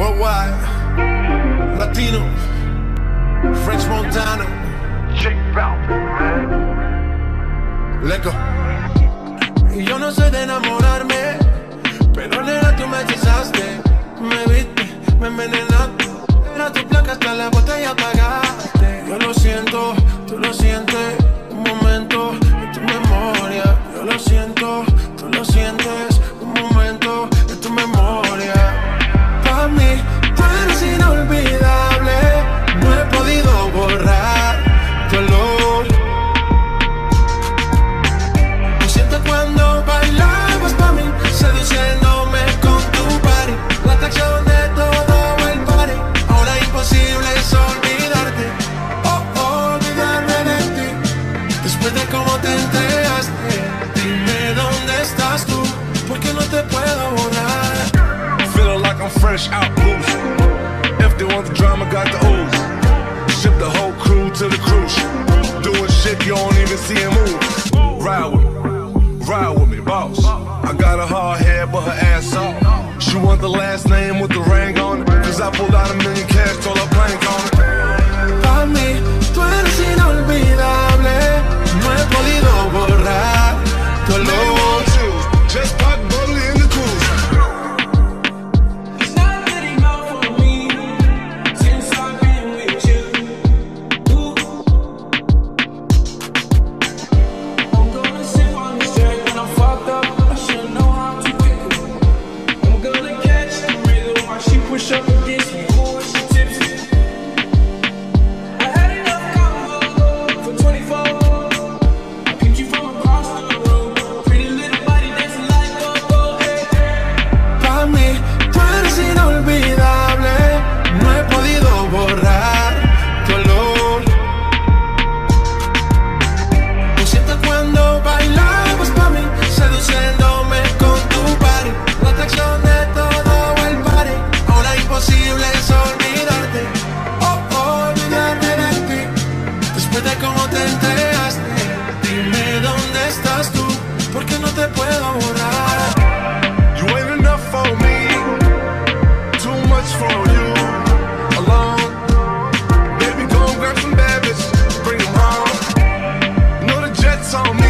Worldwide, Latino, French Montana, J Balvin, Leco. Yo no sé de enamorarme. Después de cómo te entregaste, dime dónde estás tú, porque no te puedo borrar. Feeling like I'm fresh out blues. If they want the drama, got the ooze. Ship the whole crew to the cruise. Doing shit you don't even see him move. Ride with me, ride with me, boss. I got a hard head, but her ass soft. She want the last name with the ring on it. Cause I pulled out a million cash, told her blank on it. on me.